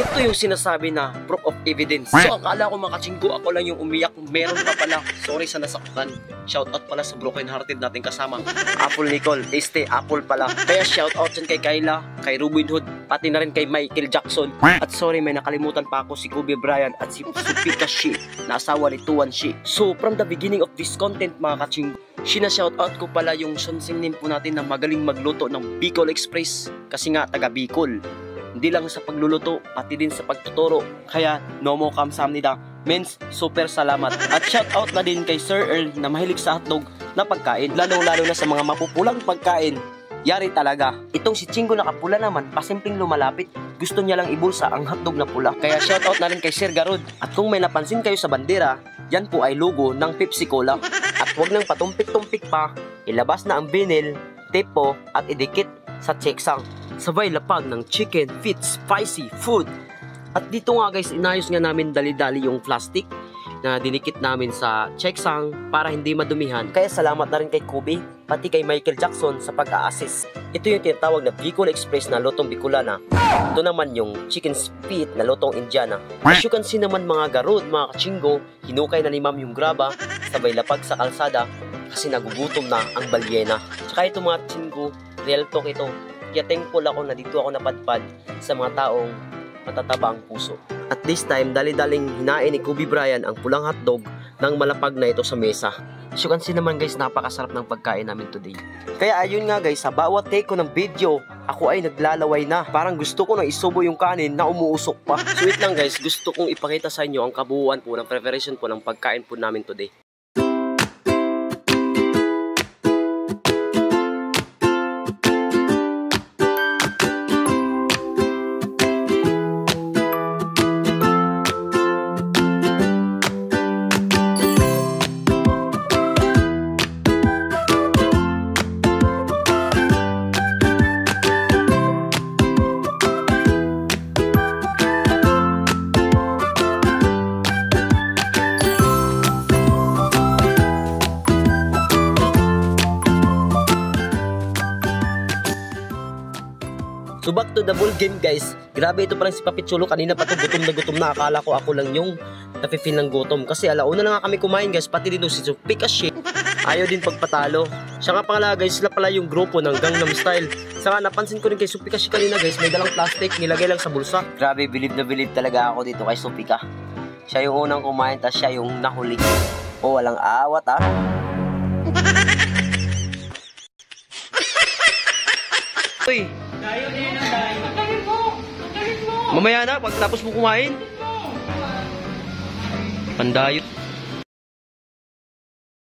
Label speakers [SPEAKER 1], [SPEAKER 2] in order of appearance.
[SPEAKER 1] Ito yung sinasabi na proof of evidence. So akala ko makachinggo ako lang yung umiyak. Meron pa pala. Sorry sa nasaktan. Shoutout pala sa broken hearted natin kasama. Apple Nicole. Este, Apple pala. Kaya shoutout dyan kay Kyla, kay Robin Hood, pati na rin kay Michael Jackson. At sorry, may nakalimutan pa ako si Kobe Bryant at si Supika Shi, na asawa ni Tuan Shi. So from the beginning of this content mga kaching, Sina-shoutout ko pala yung Sonsing Nim po natin na magaling magluto ng Bicol Express kasi nga taga Bicol. Hindi lang sa pagluluto, pati din sa pagtuturo. Kaya, no mo kamsamnida. Mens, super salamat. At shoutout na din kay Sir Earl na mahilig sa hotdog na pagkain. Lalo-lalo na sa mga mapupulang pagkain. Yari talaga. Itong si Chingo na kapula naman, pasimpleng lumalapit. Gusto niya lang ibulsa ang hotdog na pula. Kaya shoutout na rin kay Sir Garud. At kung may napansin kayo sa bandera, yan po ay logo ng Pepsi Cola. At huwag nang patumpik-tumpik pa, ilabas na ang vinyl, tape po at idikit sa checksang. Sabay lapag ng chicken, fit, spicy food. At dito nga guys, inayos nga namin dali-dali yung plastic na dinikit namin sa checksang para hindi madumihan. Kaya salamat na rin kay Kobe, pati kay Michael Jackson sa pag-a-assist. Ito yung tinatawag na Bicol Express na lotong Bicolana. Ito naman yung chicken spit na lotong Indiana. As you can see naman mga garod, mga kachinggo, hinukay na ni ma'am yung graba, sabay lapag sa kalsada kasi nagugutom na ang balyena. Tsaka ito mga kachinggo, real talk ito. Kaya thankful ako na dito ako napadpad sa mga taong matataba ang puso. At this time, dali-daling hinain ni Kobe Bryant ang pulang hotdog ng malapag na ito sa mesa. As you can see naman guys, napakasarap ng pagkain namin today. Kaya ayun nga guys, sa bawat take ko ng video, ako ay naglalaway na. Parang gusto ko na isubo yung kanin na umuusok pa. Sweet lang guys, gusto kong ipakita sa inyo ang kabuuan po ng preparation po ng pagkain po namin today. So back to the ball game guys. Grabe ito parang si Papichulo kanina pa to gutom na gutom na. Akala ko ako lang yung napifeel ng gutom. Kasi alauna na nga kami kumain guys. Pati dito si Supika shit. Ayaw din pagpatalo. Siya nga pala guys, sila pala yung grupo ng Gangnam Style. Saka napansin ko rin kay Supika shit kanina guys. May dalang plastic, nilagay lang sa bulsa. Grabe, bilib na bilib talaga ako dito kay Supika. Siya yung unang kumain, tas siya yung nahuli. Oh, walang awat ah. Uy,
[SPEAKER 2] Tanggalin mo! Tanggalin mo!
[SPEAKER 1] Mamaya na, pagtapos mo kumain. Pandayot.